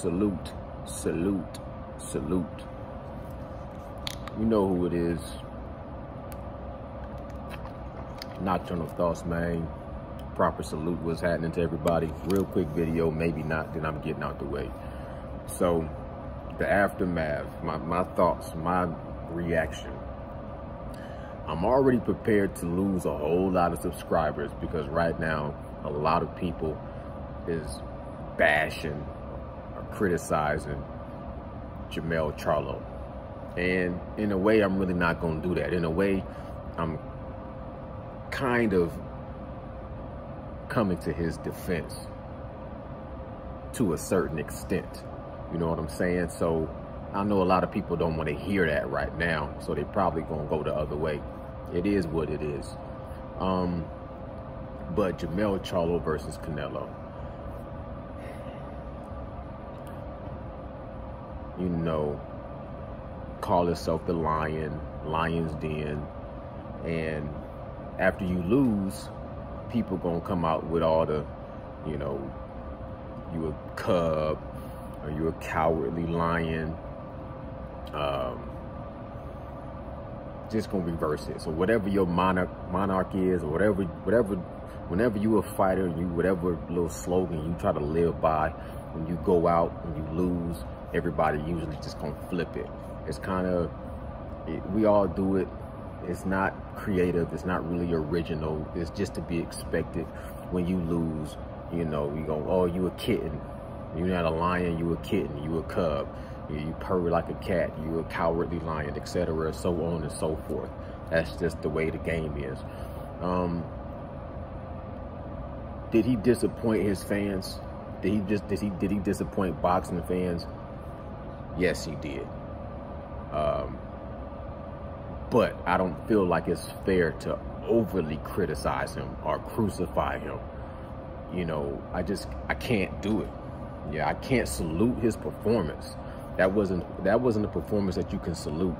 Salute, salute, salute. You know who it is. Nocturnal Thoughts, man. Proper salute. What's happening to everybody? Real quick video, maybe not, then I'm getting out the way. So, the aftermath, my, my thoughts, my reaction. I'm already prepared to lose a whole lot of subscribers because right now, a lot of people is bashing criticizing Jermell Charlo. And in a way, I'm really not going to do that. In a way, I'm kind of coming to his defense to a certain extent. You know what I'm saying? So I know a lot of people don't want to hear that right now. So they probably going to go the other way. It is what it is. Um, but Jermell Charlo versus Canelo. You know, call itself the Lion, Lion's Den, and after you lose, people gonna come out with all the, you know, you a cub, or you a cowardly lion. Um, just gonna reverse it. So whatever your monarch monarch is, or whatever, whatever, whenever you a fighter, and you whatever little slogan you try to live by, when you go out and you lose, everybody usually just gonna flip it. It's kind of, it, we all do it. It's not creative. It's not really original. It's just to be expected when you lose. You know, you go, oh, you a kitten. You're not a lion, you a kitten, you a cub. You purr like a cat, you a cowardly lion, etc., so on and so forth. That's just the way the game is. Um, did he disappoint his fans? Did he just did he did he disappoint boxing fans? Yes, he did. Um, but I don't feel like it's fair to overly criticize him or crucify him. You know, I just I can't do it. Yeah, I can't salute his performance. That wasn't that wasn't a performance that you can salute.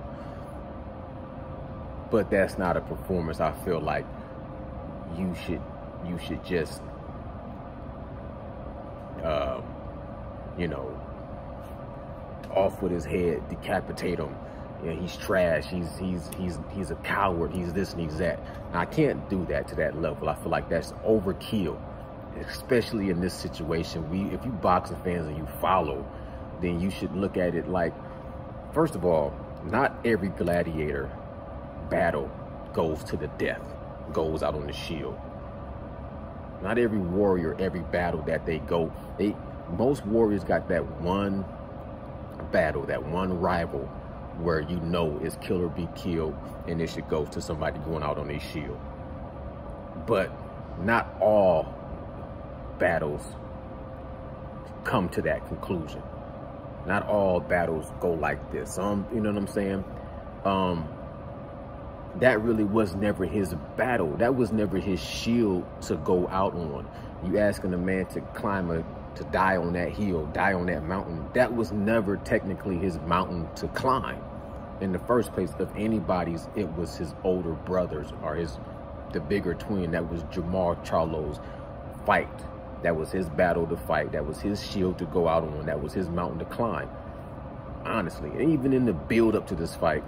But that's not a performance I feel like you should you should just uh, you know off with his head, decapitate him. You know, he's trash. He's he's he's he's a coward. He's this and he's that. And I can't do that to that level. I feel like that's overkill, especially in this situation. We, if you boxing fans and you follow, then you should look at it like, first of all, not every gladiator battle goes to the death, goes out on the shield. Not every warrior, every battle that they go, they most warriors got that one battle, that one rival where you know it's kill or be killed and it should go to somebody going out on a shield. But not all battles come to that conclusion. Not all battles go like this. Some, you know what I'm saying? Um, that really was never his battle. That was never his shield to go out on. You asking a man to climb a, to die on that hill, die on that mountain. That was never technically his mountain to climb. In the first place, of anybody's, it was his older brothers or his, the bigger twin. That was Jermall Charlo's fight. That was his battle to fight. That was his shield to go out on. That was his mountain to climb. Honestly, and even in the build up to this fight,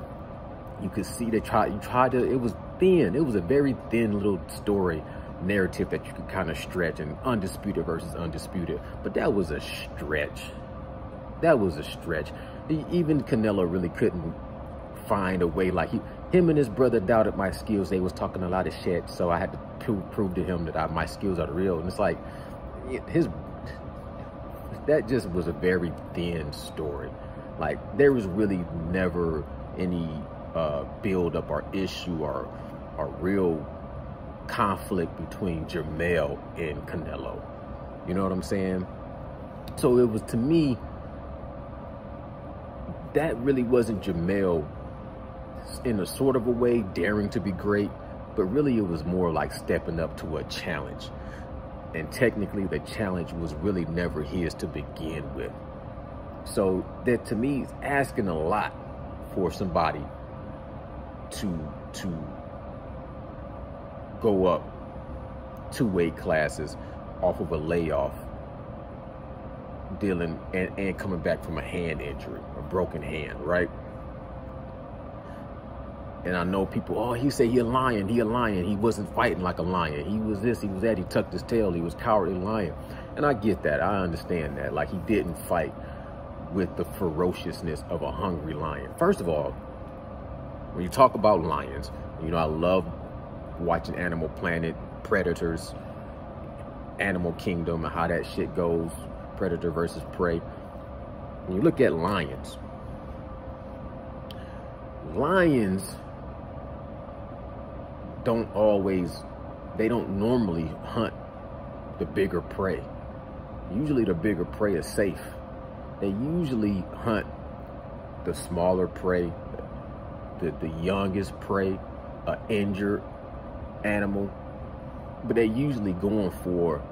you could see they tried, you tried to, it was thin. It was a very thin little story narrative that you could kind of stretch and undisputed versus undisputed. But that was a stretch. That was a stretch. Even Canelo really couldn't find a way. Like he, him and his brother doubted my skills. They was talking a lot of shit. So I had to prove, to him that I, my skills are real. And it's like, his, that just was a very thin story. Like there was really never any uh, build up or issue or, or real conflict between Jermell and Canelo. You know what I'm saying? So it was to me, that really wasn't Jermell in a sort of a way daring to be great, but really it was more like stepping up to a challenge. And technically the challenge was really never his to begin with. So that to me is asking a lot for somebody to to go up two weight classes off of a layoff dealing and, and coming back from a hand injury, a broken hand, right? And I know people, oh, he said he a lion, he a lion. He wasn't fighting like a lion. He was this, he was that, he tucked his tail, he was cowardly lion. And I get that, I understand that. Like he didn't fight with the ferociousness of a hungry lion. First of all, when you talk about lions, you know, I love watching Animal Planet, Predators, Animal Kingdom, and how that shit goes, predator versus prey. When you look at lions, lions don't always, they don't normally hunt the bigger prey. Usually the bigger prey is safe. They usually hunt the smaller prey, the, the youngest prey, an injured animal, but they're usually going for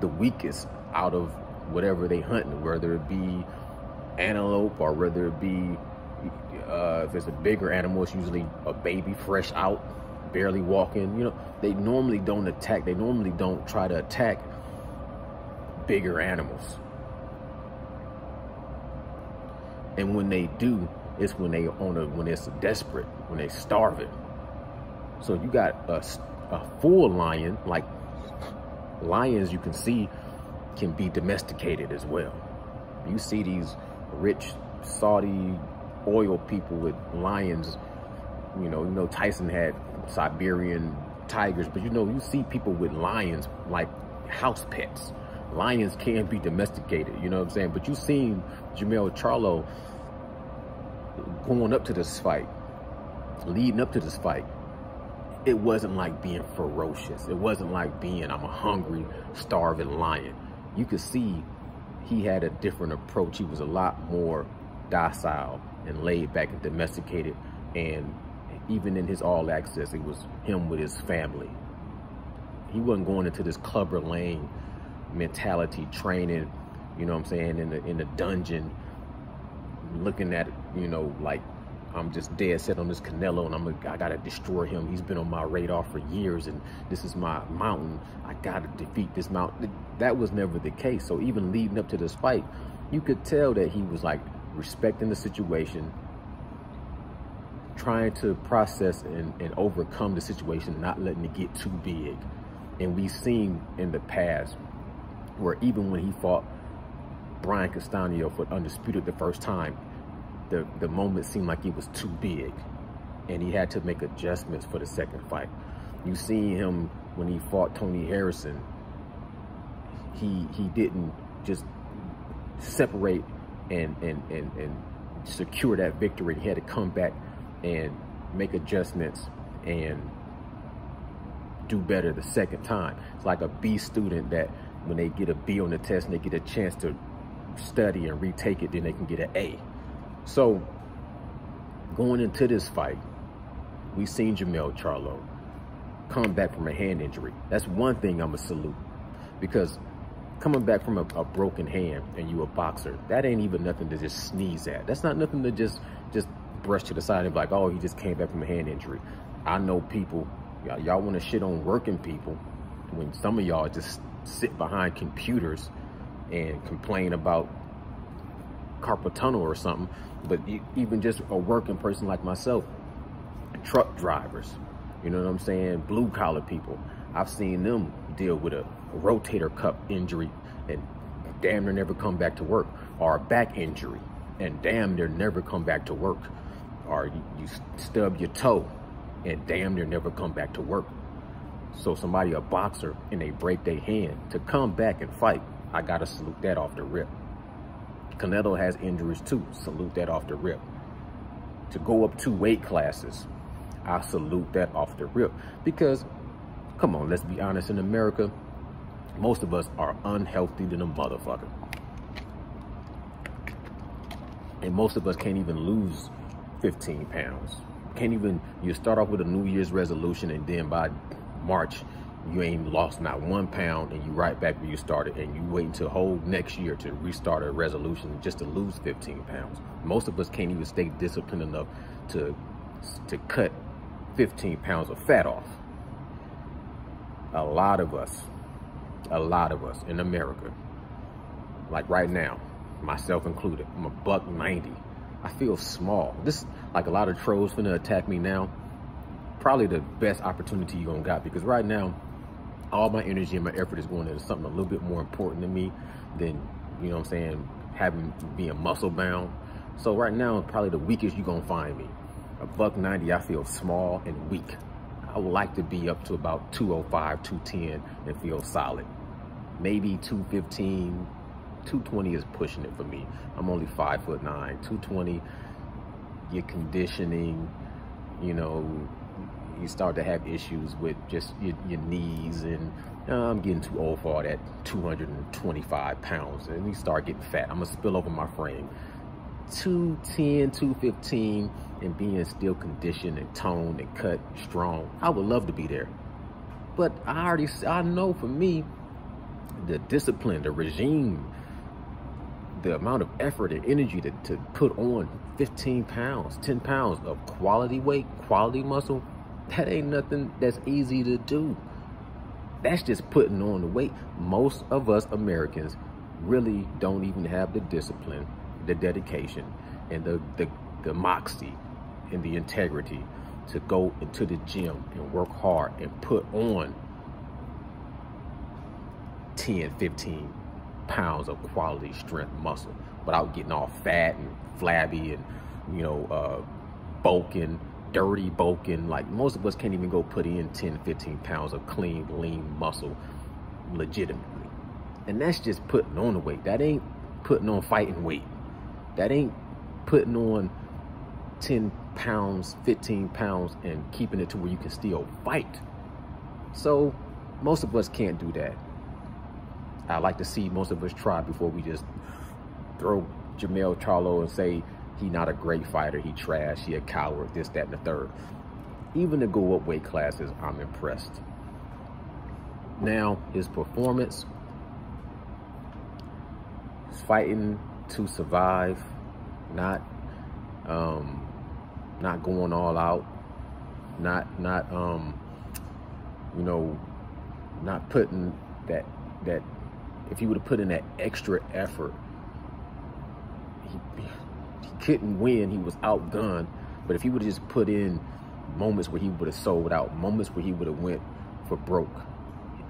the weakest out of whatever they hunting, whether it be antelope or whether it be uh, if it's a bigger animal, it's usually a baby fresh out, barely walking. You know, they normally don't attack. They normally don't try to attack bigger animals. And when they do, it's when they on a when it's desperate, when they starving. So you got a, a full lion, like lions you can see can be domesticated as well. You see these rich Saudi oil people with lions. You know, you know Tyson had Siberian tigers, but you know, you see people with lions like house pets. Lions can be domesticated, you know what I'm saying? But you seen Jermell Charlo going up to this fight, leading up to this fight, it wasn't like being ferocious. It wasn't like being, I'm a hungry, starving lion. You could see he had a different approach. He was a lot more docile and laid back and domesticated. And even in his all access, it was him with his family. He wasn't going into this Clubber Lang mentality training, you know what I'm saying, in the in the dungeon, looking at, you know, like I'm just dead set on this Canelo and I'm a, I gotta destroy him. He's been on my radar for years and this is my mountain. I gotta defeat this mountain. That was never the case. So even leading up to this fight, you could tell that he was like respecting the situation, trying to process and, and overcome the situation, not letting it get too big. And we've seen in the past where even when he fought Brian Castaño for Undisputed the first time, the, the moment seemed like it was too big and he had to make adjustments for the second fight. You see him when he fought Tony Harrison, he he didn't just separate and and and, and secure that victory. He had to come back and make adjustments and do better the second time. It's like a B student that when they get a B on the test and they get a chance to study and retake it, then they can get an A. So going into this fight, we've seen Jermell Charlo come back from a hand injury. That's one thing I'm a salute because coming back from a, a, broken hand and you a boxer, that ain't even nothing to just sneeze at. That's not nothing to just just brush to the side and be like, oh, he just came back from a hand injury. I know people, y'all want to shit on working people when some of y'all just sit behind computers and complain about carpal tunnel or something, but even just a working person like myself, truck drivers, you know what I'm saying? Blue collar people. I've seen them deal with a rotator cuff injury and damn near never come back to work or a back injury and damn near never come back to work or you, you stub your toe and damn near never come back to work. So somebody, a boxer, and they break their hand to come back and fight, I gotta salute that off the rip. Canelo has injuries too. Salute that off the rip. To go up two weight classes, I salute that off the rip. Because, come on, let's be honest, in America, most of us are unhealthy than a motherfucker. And most of us can't even lose 15 pounds. Can't even, you start off with a New Year's resolution and then by March, you ain't lost not one pound and you right back where you started and you wait until whole next year to restart a resolution just to lose 15 pounds. Most of us can't even stay disciplined enough to, to cut 15 pounds of fat off. A lot of us, a lot of us in America, like right now, myself included. I'm a buck 90. I feel small. This, like a lot of trolls finna attack me now, probably the best opportunity you gonna got because right now, all my energy and my effort is going into something a little bit more important to me than, you know what I'm saying, having being muscle bound. So right now, probably the weakest you're gonna find me. A buck 90, I feel small and weak. I would like to be up to about 205, 210 and feel solid. Maybe 215, 220 is pushing it for me. I'm only five foot nine, 220, your conditioning, you know, you start to have issues with just your, your knees and I'm getting too old for all that 225 pounds and you start getting fat. I'm gonna spill over my frame. 210, 215 and being still conditioned and toned and cut strong. I would love to be there. But I already, I know for me, the discipline, the regime, the amount of effort and energy to, to put on 15 pounds, 10 pounds of quality weight, quality muscle, that ain't nothing that's easy to do. That's just putting on the weight. Most of us Americans really don't even have the discipline, the dedication, and the, the, the moxie and the integrity to go into the gym and work hard and put on 10, 15 pounds of quality strength muscle without getting all fat and flabby and, you know, uh, bulking, dirty bulking. Like most of us can't even go put in 10, 15 pounds of clean, lean muscle legitimately. And that's just putting on the weight. That ain't putting on fighting weight. That ain't putting on 10 pounds, 15 pounds, and keeping it to where you can still fight. So most of us can't do that. I like to see most of us try before we just throw Jermell Charlo and say he not a great fighter, he trash, he a coward, this, that, and the third. Even to go up weight classes, I'm impressed. Now, his performance, fighting to survive, not um, not going all out, not not um, you know, not putting that that if he would have put in that extra effort, couldn't win. He was outgunned. But if he would have just put in moments where he would have sold out, moments where he would have went for broke,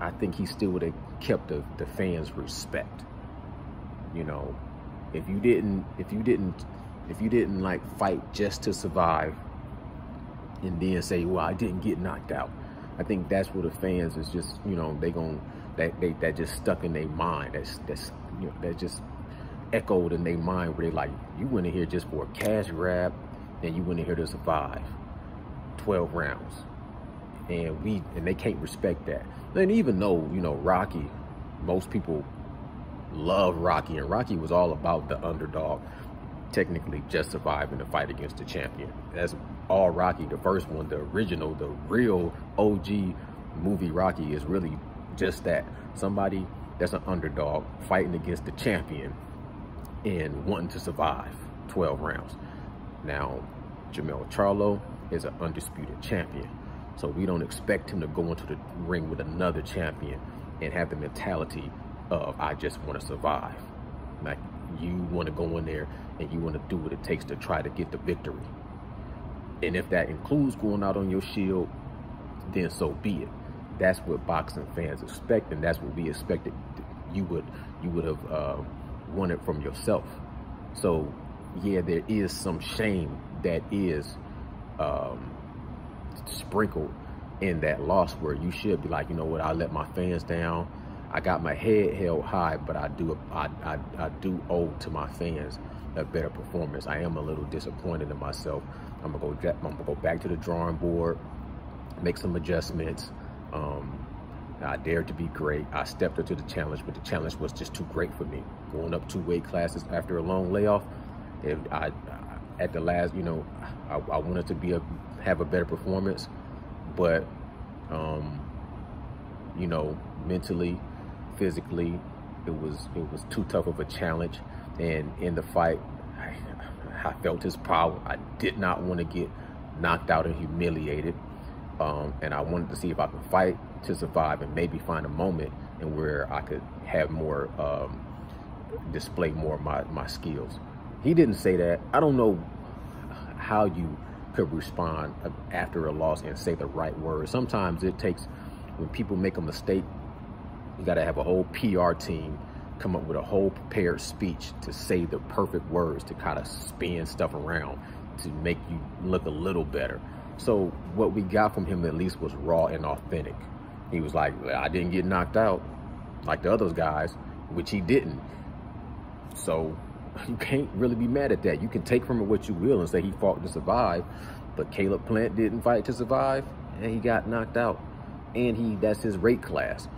I think he still would have kept the, the fans' respect. You know, if you didn't, if you didn't if you didn't like fight just to survive and then say, well, I didn't get knocked out. I think that's where the fans is just, you know, they going that they that just stuck in their mind. That's that's you know, that just echoed in their mind where they like, you went in here just for a cash grab and you went in here to survive 12 rounds. And we and they can't respect that. And even though, you know, Rocky, most people love Rocky and Rocky was all about the underdog technically just surviving the fight against the champion. That's all Rocky, the first one, the original, the real OG movie Rocky is really just that. Somebody that's an underdog fighting against the champion and wanting to survive 12 rounds. Now, Jermell Charlo is an undisputed champion. So we don't expect him to go into the ring with another champion and have the mentality of, I just want to survive. Like you want to go in there and you want to do what it takes to try to get the victory. And if that includes going out on your shield, then so be it. That's what boxing fans expect, and that's what we expected you would you would have uh, uh, it from yourself. So, yeah, there is some shame that is um, sprinkled in that loss where you should be like, you know what, I let my fans down. I got my head held high, but I do I, I, I do owe to my fans a better performance. I am a little disappointed in myself. I'm gonna go I'm gonna go back to the drawing board, make some adjustments. Um, I dared to be great. I stepped up to the challenge, but the challenge was just too great for me. Going up two weight classes after a long layoff, if I, at the last, you know, I, I wanted to be a have a better performance, but um, you know, mentally physically. It was it was too tough of a challenge, and in the fight, I, I felt his power. I did not want to get knocked out and humiliated, um, and I wanted to see if I could fight to survive and maybe find a moment and where I could have more um, display more of my, my skills. He didn't say that. I don't know how you could respond after a loss and say the right words. Sometimes it takes, when people make a mistake, you got to have a whole PR team come up with a whole prepared speech to say the perfect words to kind of spin stuff around to make you look a little better. So what we got from him at least was raw and authentic. He was like, I didn't get knocked out like the other guys, which he didn't. So you can't really be mad at that. You can take from it what you will and say he fought to survive, but Caleb Plant didn't fight to survive and he got knocked out. And he that's his weight class.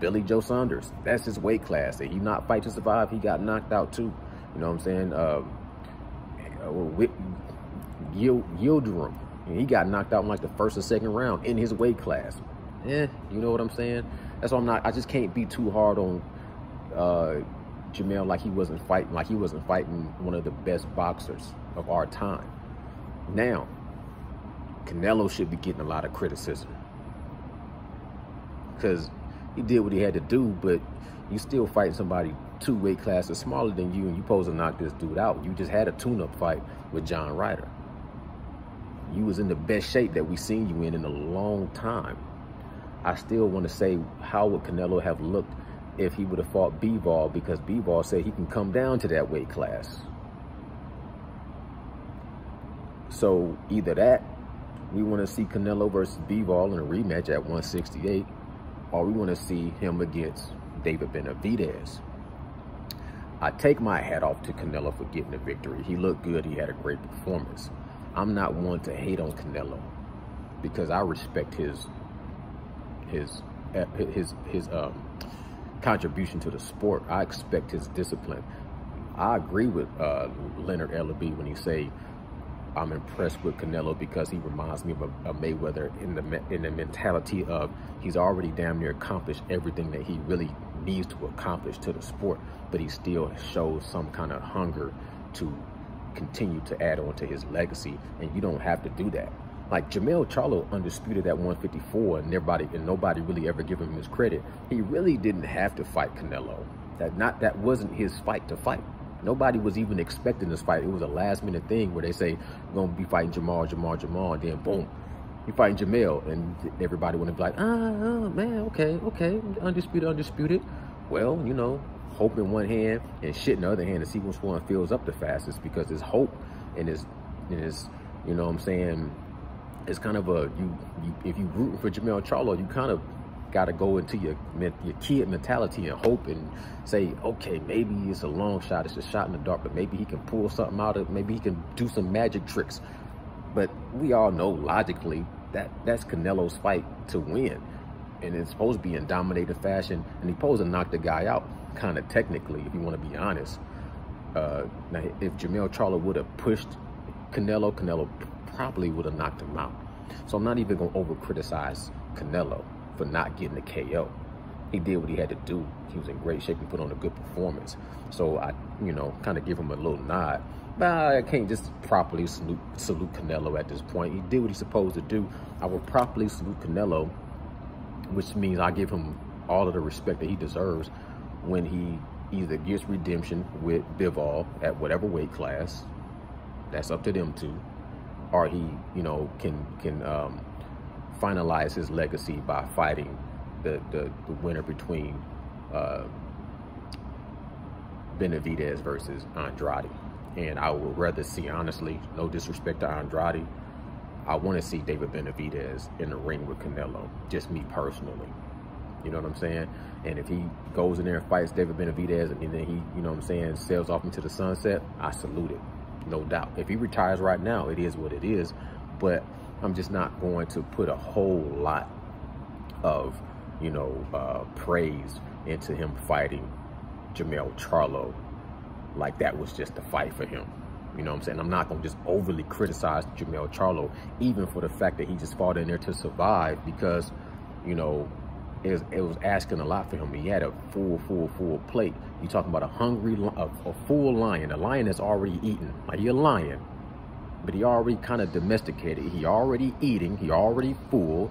Billy Joe Saunders, that's his weight class. And he not fight to survive, he got knocked out too. You know what I'm saying? Um, uh, Yildirim, he got knocked out in like the first or second round in his weight class. Eh, you know what I'm saying? That's why I'm not, I just can't be too hard on uh, Jermell like he wasn't fighting, like he wasn't fighting one of the best boxers of our time. Now, Canelo should be getting a lot of criticism because he did what he had to do, but you still fighting somebody two weight classes smaller than you and you supposed to knock this dude out. You just had a tune-up fight with John Ryder. You was in the best shape that we seen you in in a long time. I still want to say, how would Canelo have looked if he would have fought Bivol because Bivol said he can come down to that weight class. So either that, we want to see Canelo versus Bivol in a rematch at 168, or we want to see him against David Benavidez. I take my hat off to Canelo for getting the victory. He looked good. He had a great performance. I'm not one to hate on Canelo because I respect his his his his um contribution to the sport. I expect his discipline. I agree with uh, Leonard Ellerbe when he say I'm impressed with Canelo because he reminds me of a, a, Mayweather in the in the mentality of he's already damn near accomplished everything that he really needs to accomplish to the sport, but he still shows some kind of hunger to continue to add on to his legacy, and you don't have to do that. Like Jermell Charlo undisputed at 154 and everybody and nobody really ever give him his credit. He really didn't have to fight Canelo. That not that wasn't his fight to fight. Nobody was even expecting this fight. It was a last minute thing where they say, we're gonna be fighting Jamal, Jamal, Jamal, and then boom, you fighting Jermell, and everybody would be like, ah, oh, man, okay, okay, undisputed, undisputed. Well, you know, hope in one hand and shit in the other hand to see which one fills up the fastest because there's hope and there's, and there's, you know what I'm saying, it's kind of a you, you if you rooting for Jermell Charlo, you kind of got to go into your your kid mentality and hope and say, okay, maybe it's a long shot, it's a shot in the dark, but maybe he can pull something out of, maybe he can do some magic tricks. But we all know logically that that's Canelo's fight to win, and it's supposed to be in dominated fashion, and he's supposed to knock the guy out, kind of technically, if you want to be honest. Uh, now, if Jermell Charlo would have pushed Canelo, Canelo probably would have knocked him out. So I'm not even going to over criticize Canelo for not getting the KO. He did what he had to do. He was in great shape and put on a good performance. So I, you know, kind of give him a little nod. But I can't just properly salute, salute Canelo at this point. He did what he's supposed to do. I will properly salute Canelo, which means I give him all of the respect that he deserves when he either gets redemption with Bivol at whatever weight class. That's up to them two or he, you know, can can um, finalize his legacy by fighting the the, the winner between uh, Benavidez versus Andrade. And I would rather see, honestly, no disrespect to Andrade, I want to see David Benavidez in the ring with Canelo, just me personally. You know what I'm saying? And if he goes in there and fights David Benavidez and then he, you know what I'm saying, sails off into the sunset, I salute it no doubt. If he retires right now, it is what it is. But I'm just not going to put a whole lot of, you know, uh, praise into him fighting Jermell Charlo like that was just a fight for him. You know what I'm saying? I'm not going to just overly criticize Jermell Charlo, even for the fact that he just fought in there to survive because, you know, it was, it was asking a lot for him. He had a full, full, full plate. You're talking about a hungry, a, a full lion, a lion that's already eaten. Like you're a lion, but he already kind of domesticated. He already eating. He already full,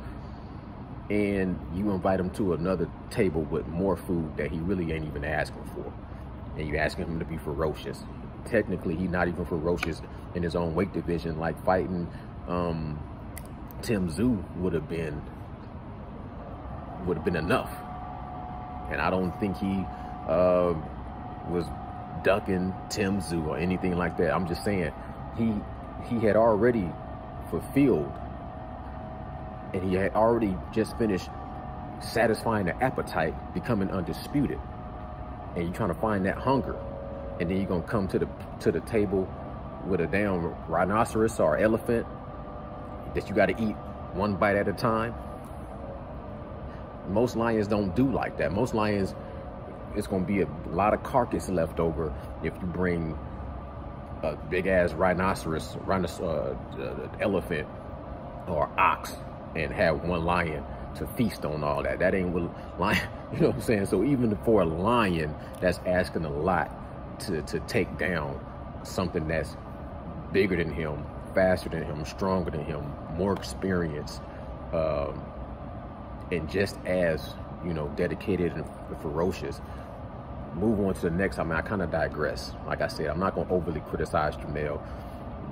and you invite him to another table with more food that he really ain't even asking for. and you're asking him to be ferocious. Technically, he's not even ferocious in his own weight division. Like fighting um, Tim Tszyu would have been would have been enough. And I don't think he uh, was ducking Tim Tszyu or anything like that. I'm just saying he he had already fulfilled and he had already just finished satisfying the appetite, becoming undisputed. And you're trying to find that hunger. And then you're gonna come to the to the table with a damn rhinoceros or elephant that you gotta eat one bite at a time. Most lions don't do like that. Most lions, it's gonna be a lot of carcass left over if you bring a big ass rhinoceros, rhinoceros, uh, elephant, or ox, and have one lion to feast on all that. That ain't what lion, you know what I'm saying? So even for a lion, that's asking a lot to, to take down something that's bigger than him, faster than him, stronger than him, more experienced, um, and just as, you know, dedicated and ferocious. Move on to the next. I mean, I kind of digress. Like I said, I'm not going to overly criticize jermell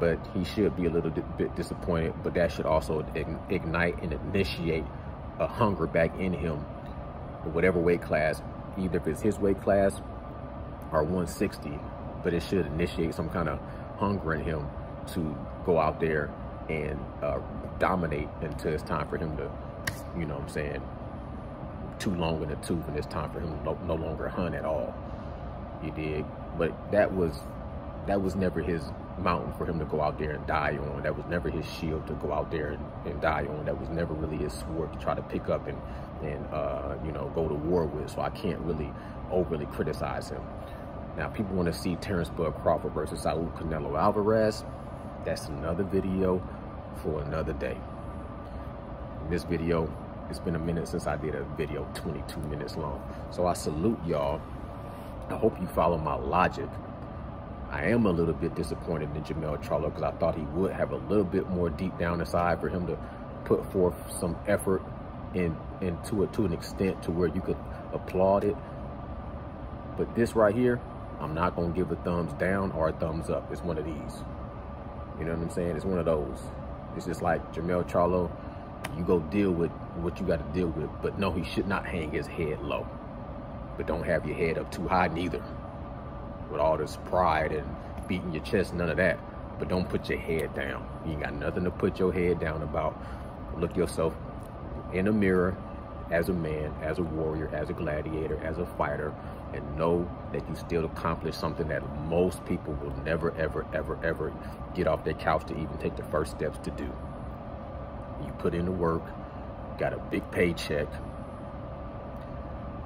but he should be a little bit disappointed. But that should also ignite and initiate a hunger back in him, whatever weight class, either if it's his weight class or 160, but it should initiate some kind of hunger in him to go out there and uh, dominate until it's time for him to, you know what I'm saying, too long in the tooth and it's time for him to no, longer hunt at all. You dig? But that was that was never his mountain for him to go out there and die on. That was never his shield to go out there and, and die on. That was never really his sword to try to pick up and, and uh, you know, go to war with. So I can't really overly criticize him. Now, people want to see Terrence Bud Crawford versus Saul Canelo Alvarez. That's another video for another day. In this video, it's been a minute since I did a video 22 minutes long. So I salute y'all. I hope you follow my logic. I am a little bit disappointed in Jermell Charlo because I thought he would have a little bit more deep down inside for him to put forth some effort in into it to an extent to where you could applaud it. But this right here, I'm not gonna give a thumbs down or a thumbs up. It's one of these. You know what I'm saying? It's one of those. It's just like Jermell Charlo, you go deal with what you got to deal with. But no, he should not hang his head low. But don't have your head up too high neither with all this pride and beating your chest, none of that. But don't put your head down. You ain't got nothing to put your head down about. Look yourself in a mirror as a man, as a warrior, as a gladiator, as a fighter, and know that you still accomplished something that most people will never, ever, ever, ever get off their couch to even take the first steps to do. You put in the work, got a big paycheck.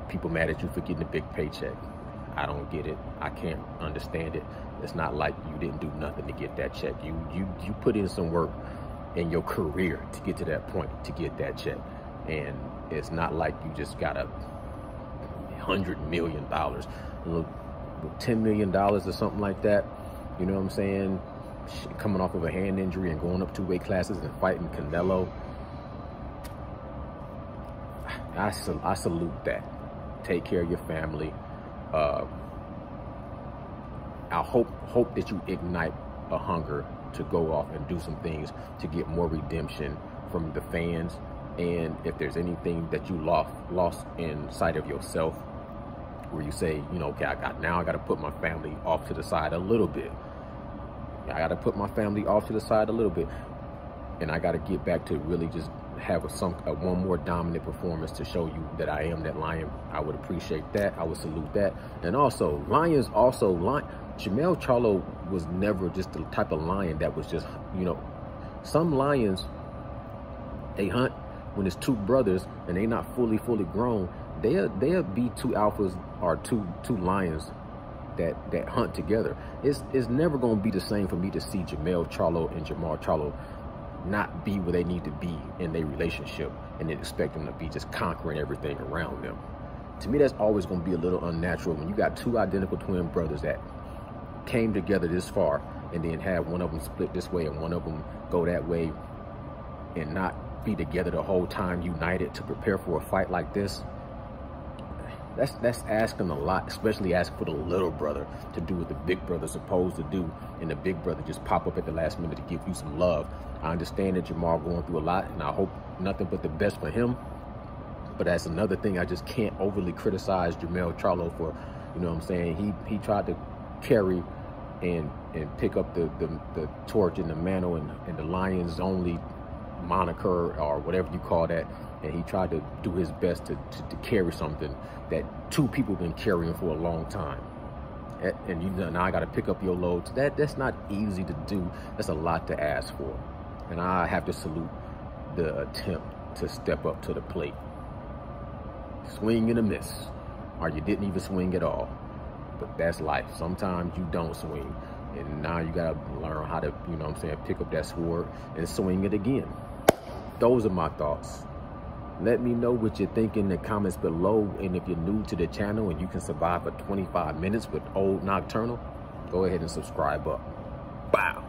People mad at you for getting a big paycheck. I don't get it. I can't understand it. It's not like you didn't do nothing to get that check. You you you put in some work in your career to get to that point to get that check. And it's not like you just got a hundred million dollars, Look ten million dollars or something like that. You know what I'm saying? Coming off of a hand injury and going up two weight classes and fighting Canelo. I, sal I salute that. Take care of your family uh, I hope hope that you ignite a hunger to go off and do some things to get more redemption from the fans. And if there's anything that you lost lost in sight of yourself, where you say, you know, okay, I got now I got to put my family off to the side a little bit. I got to put my family off to the side a little bit, and I got to get back to really just have a, some a one more dominant performance to show you that I am that lion, I would appreciate that. I would salute that. And also, lions also lion. Jermell Charlo was never just the type of lion that was just you know. Some lions they hunt when it's two brothers and they're not fully fully grown. They'll they'll be two alphas or two two lions that that hunt together. It's it's never gonna be the same for me to see Jermell Charlo and Jermall Charlo not be where they need to be in their relationship and then expect them to be just conquering everything around them. To me, that's always going to be a little unnatural when you got two identical twin brothers that came together this far and then have one of them split this way and one of them go that way and not be together the whole time united to prepare for a fight like this. That's that's asking a lot, especially asking for the little brother to do what the big brother's supposed to do, and the big brother just pop up at the last minute to give you some love. I understand that Jamal going through a lot, and I hope nothing but the best for him. But that's another thing I just can't overly criticize Jermell Charlo for. You know what I'm saying? He he tried to carry and and pick up the the, the torch and the mantle and, and the Lions only moniker or whatever you call that and he tried to do his best to, to, to carry something that two people have been carrying for a long time and you now I got to pick up your loads. That that's not easy to do. That's a lot to ask for, and I have to salute the attempt to step up to the plate. Swing and a miss, or you didn't even swing at all. But that's life. Sometimes you don't swing, and now you got to learn how to, you know, what I'm saying, pick up that sword and swing it again. Those are my thoughts. Let me know what you think in the comments below. And if you're new to the channel and you can survive for 25 minutes with Old Nocturnal, go ahead and subscribe up. Wow.